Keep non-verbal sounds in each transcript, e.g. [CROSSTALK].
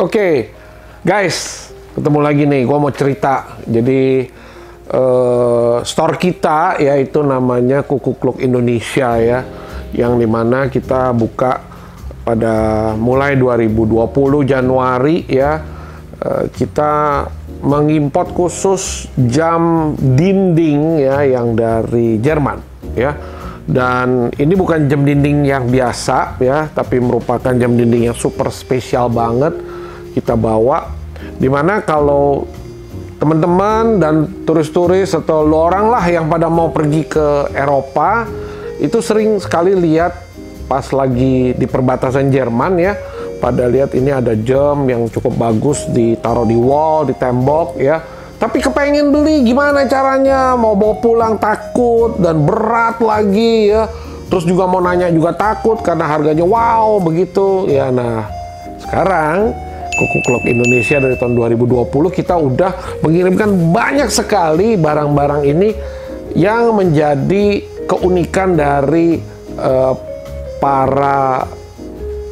Oke, guys, ketemu lagi nih. Gua mau cerita. Jadi eh, store kita yaitu namanya Kuku Kluk Indonesia ya, yang di mana kita buka pada mulai 2020 Januari ya. Eh, kita mengimport khusus jam dinding ya yang dari Jerman ya. Dan ini bukan jam dinding yang biasa ya, tapi merupakan jam dinding yang super spesial banget kita bawa. Di mana kalau teman-teman dan turis-turis atau lo orang lah yang pada mau pergi ke Eropa itu sering sekali lihat pas lagi di perbatasan Jerman ya pada lihat ini ada jam yang cukup bagus ditaruh di wall di tembok ya. Tapi kepengen beli gimana caranya? Mau bawa pulang takut dan berat lagi ya. Terus juga mau nanya juga takut karena harganya wow begitu. Ya nah sekarang Kuku Klok Indonesia dari tahun 2020 kita udah mengirimkan banyak sekali barang-barang ini yang menjadi keunikan dari uh, para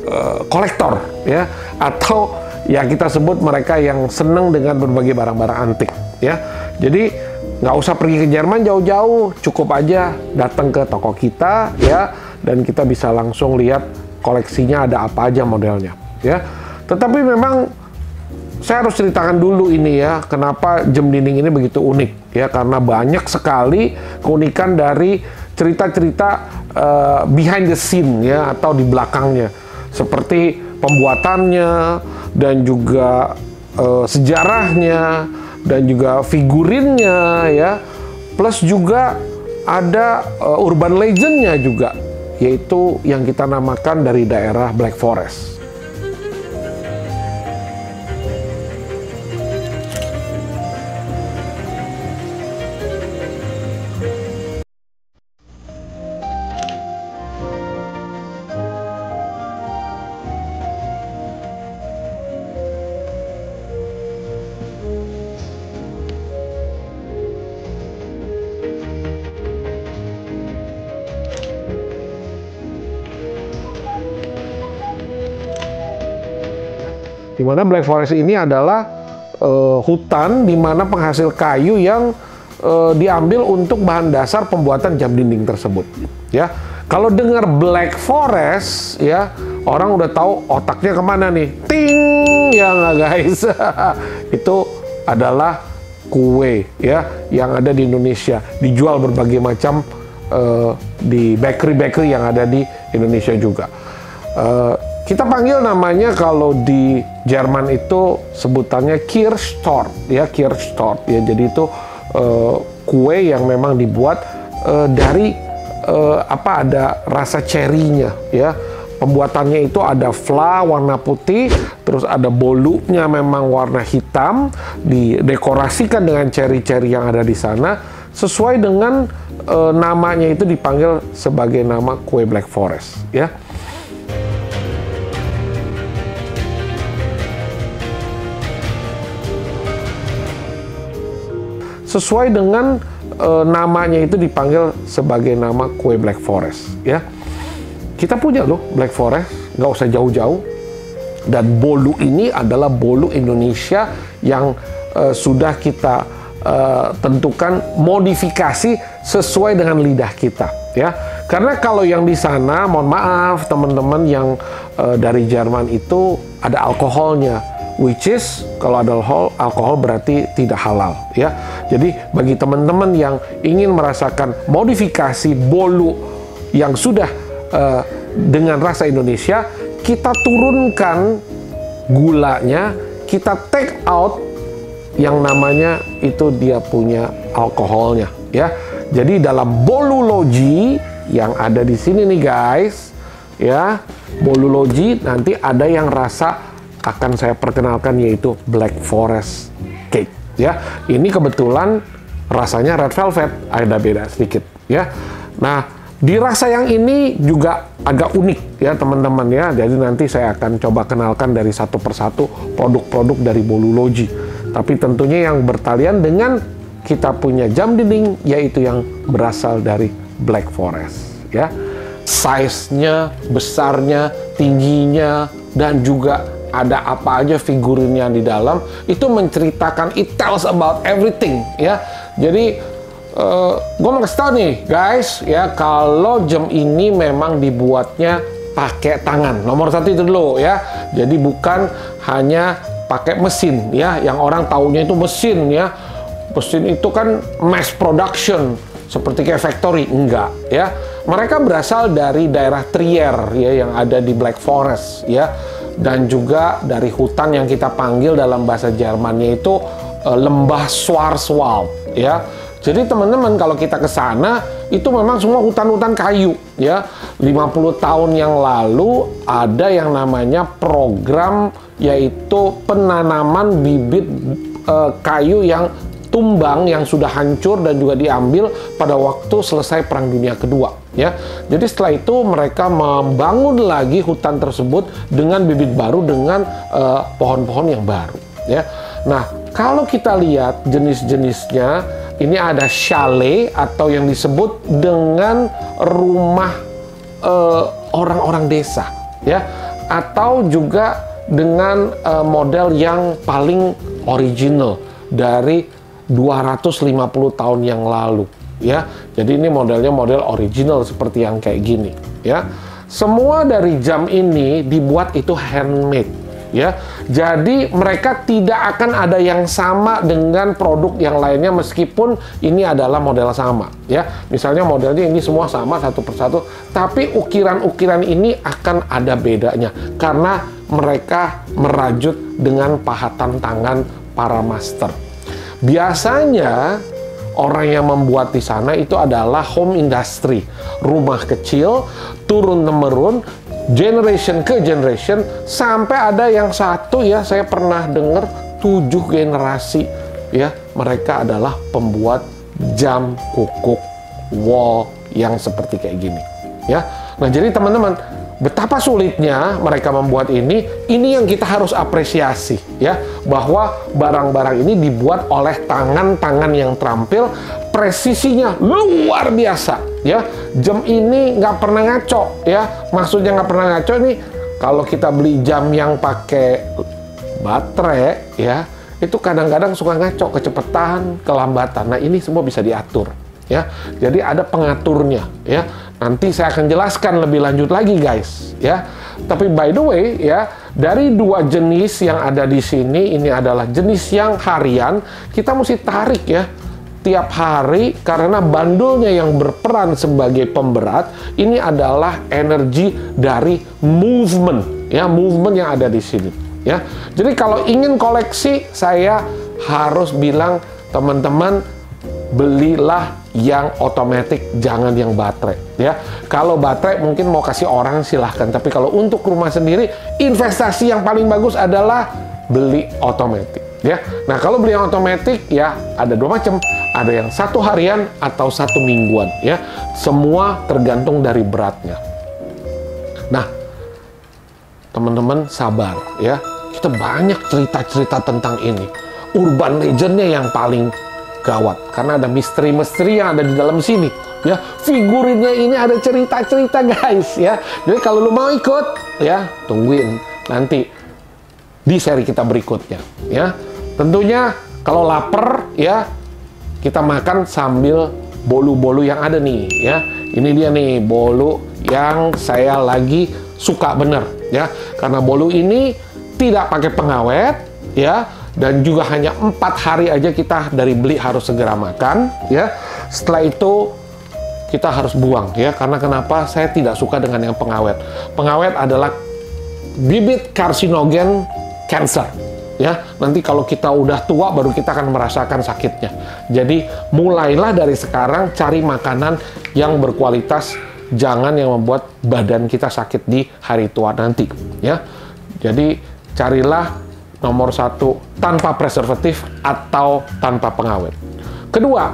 uh, kolektor ya atau ya kita sebut mereka yang senang dengan berbagai barang-barang antik ya. Jadi nggak usah pergi ke Jerman jauh-jauh, cukup aja datang ke toko kita ya dan kita bisa langsung lihat koleksinya ada apa aja modelnya ya. Tetapi memang saya harus ceritakan dulu ini ya, kenapa jam dinding ini begitu unik ya karena banyak sekali keunikan dari cerita-cerita uh, behind the scene ya atau di belakangnya. Seperti pembuatannya dan juga uh, sejarahnya dan juga figurinnya ya. Plus juga ada uh, urban legendnya juga yaitu yang kita namakan dari daerah Black Forest di mana Black Forest ini adalah uh, hutan di mana penghasil kayu yang uh, diambil untuk bahan dasar pembuatan jam dinding tersebut. Ya, kalau dengar Black Forest, ya orang udah tahu otaknya ke mana nih? Ting, ya nggak guys? [LAUGHS] Itu adalah kue ya yang ada di Indonesia dijual berbagai macam uh, di bakery-bakery yang ada di Indonesia juga. Uh, kita panggil namanya kalau di Jerman itu sebutannya Kirschtorte ya Kirschtorte ya jadi itu uh, kue yang memang dibuat uh, dari uh, apa ada rasa cerinya ya. Pembuatannya itu ada fla warna putih terus ada bolunya memang warna hitam didekorasikan dengan ceri-ceri yang ada di sana. Sesuai dengan uh, namanya itu dipanggil sebagai nama kue Black Forest ya sesuai dengan e, namanya itu dipanggil sebagai nama kue Black Forest ya. Kita punya loh Black Forest nggak usah jauh-jauh. Dan bolu ini adalah bolu Indonesia yang e, sudah kita e, tentukan modifikasi sesuai dengan lidah kita ya. Karena kalau yang di sana mohon maaf teman-teman yang e, dari Jerman itu ada alkoholnya which is kalau ada alkohol, alkohol berarti tidak halal ya. Jadi bagi teman-teman yang ingin merasakan modifikasi bolu yang sudah uh, dengan rasa Indonesia, kita turunkan gulanya, kita take out yang namanya itu dia punya alkoholnya ya. Jadi dalam bolu loji yang ada di sini nih guys, ya, bolu loji nanti ada yang rasa akan saya perkenalkan yaitu Black Forest Cake ya. Ini kebetulan rasanya red velvet, ada beda sedikit ya. Nah, di rasa yang ini juga agak unik ya teman-teman ya. Jadi nanti saya akan coba kenalkan dari satu persatu produk-produk dari Boluloji. Tapi tentunya yang bertalian dengan kita punya jam dinding yaitu yang berasal dari Black Forest ya. Size-nya, besarnya, tingginya dan juga ada apa aja figurinnya di dalam, itu menceritakan it tells about everything ya. Jadi uh, gue mau kasih tau nih guys ya kalau jam ini memang dibuatnya pakai tangan. Nomor satu itu dulu ya. Jadi bukan hanya pakai mesin ya. Yang orang taunya itu mesin ya. Mesin itu kan mass production seperti kayak factory enggak ya. Mereka berasal dari daerah Trier ya yang ada di Black Forest ya dan juga dari hutan yang kita panggil dalam bahasa Jermannya itu uh, lembah Schwarzwald ya. Jadi teman-teman kalau kita ke sana itu memang semua hutan-hutan kayu ya. 50 tahun yang lalu ada yang namanya program yaitu penanaman bibit uh, kayu yang tumbang yang sudah hancur dan juga diambil pada waktu selesai Perang Dunia Kedua ya. Jadi setelah itu mereka membangun lagi hutan tersebut dengan bibit baru dengan eh, pohon-pohon yang baru ya. Nah, kalau kita lihat jenis-jenisnya ini ada chalet atau yang disebut dengan rumah eh, orang-orang desa ya atau juga dengan uh, model yang paling original dari 250 tahun yang lalu ya. Jadi ini modelnya model original seperti yang kayak gini ya. Semua dari jam ini dibuat itu handmade ya. Jadi mereka tidak akan ada yang sama dengan produk yang lainnya meskipun ini adalah model sama ya. Misalnya modelnya ini semua sama satu persatu, tapi ukiran-ukiran ini akan ada bedanya karena mereka merajut dengan pahatan tangan para master. Biasanya orang yang membuat di sana itu adalah home industry, rumah kecil turun temurun, generation ke generation sampai ada yang satu ya saya pernah dengar tujuh generasi ya mereka adalah pembuat jam kukuk wall yang seperti kayak gini ya. Nah jadi teman-teman betapa sulitnya mereka membuat ini, ini yang kita harus apresiasi ya, bahwa barang-barang ini dibuat oleh tangan-tangan yang terampil, presisinya luar biasa ya. Jam ini nggak pernah ngaco ya, maksudnya nggak pernah ngaco ini kalau kita beli jam yang pakai baterai ya, itu kadang-kadang suka ngaco kecepatan, kelambatan. Nah ini semua bisa diatur ya. Jadi ada pengaturnya ya Nanti saya akan jelaskan lebih lanjut lagi guys ya. Tapi by the way ya, dari dua jenis yang ada di sini ini adalah jenis yang harian, kita mesti tarik ya tiap hari karena bandulnya yang berperan sebagai pemberat ini adalah energi dari movement ya, movement yang ada di sini ya. Jadi kalau ingin koleksi saya harus bilang teman-teman belilah yang otomatis jangan yang baterai ya. Kalau baterai mungkin mau kasih orang silahkan tapi kalau untuk rumah sendiri investasi yang paling bagus adalah beli otomatis ya. Nah kalau beli yang otomatis ya ada dua macam. Ada yang satu harian atau satu mingguan ya. Semua tergantung dari beratnya. Nah teman-teman sabar ya. Kita banyak cerita-cerita tentang ini. Urban legendnya yang paling gawat. Karena ada misteri-misteri yang ada di dalam sini ya. Figurinnya ini ada cerita-cerita guys ya. Jadi kalau lu mau ikut ya tungguin. Nanti di seri kita berikutnya ya. Tentunya kalau lapar ya kita makan sambil bolu-bolu yang ada nih ya. Ini dia nih bolu yang saya lagi suka bener ya. Karena bolu ini tidak pakai pengawet ya dan juga hanya empat hari aja kita dari beli harus segera makan ya. Setelah itu kita harus buang ya. Karena kenapa? Saya tidak suka dengan yang pengawet. Pengawet adalah bibit karsinogen cancer ya. Nanti kalau kita udah tua baru kita akan merasakan sakitnya. Jadi mulailah dari sekarang cari makanan yang berkualitas. Jangan yang membuat badan kita sakit di hari tua nanti ya. Jadi carilah Nomor satu, tanpa preservatif atau tanpa pengawet. Kedua,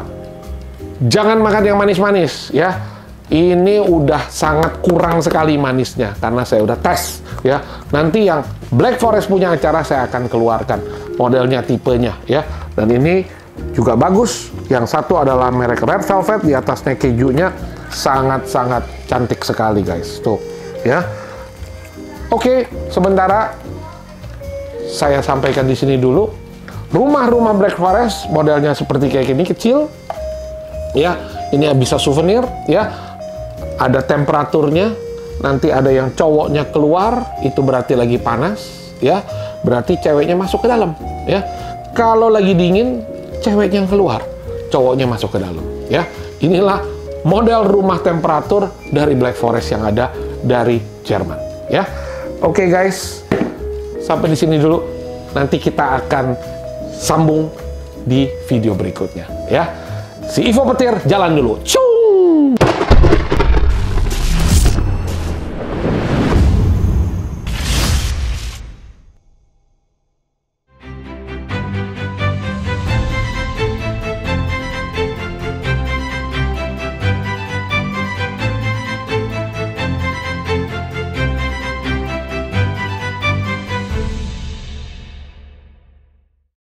jangan makan yang manis-manis ya. Ini udah sangat kurang sekali manisnya karena saya udah tes ya. Nanti yang Black Forest punya acara saya akan keluarkan modelnya, tipenya ya. Dan ini juga bagus. Yang satu adalah merek Red Velvet di atasnya kejunya sangat-sangat cantik sekali guys. Tuh ya. Oke, sementara saya sampaikan di sini dulu. Rumah-rumah Black Forest modelnya seperti kayak gini kecil. Ya, ini bisa souvenir ya. Ada temperaturnya. Nanti ada yang cowoknya keluar, itu berarti lagi panas ya. Berarti ceweknya masuk ke dalam ya. Kalau lagi dingin, ceweknya yang keluar, cowoknya masuk ke dalam ya. Inilah model rumah temperatur dari Black Forest yang ada dari Jerman ya. Oke okay, guys, sampai di sini dulu. Nanti kita akan sambung di video berikutnya ya. Si Ivo Petir jalan dulu. Cuu!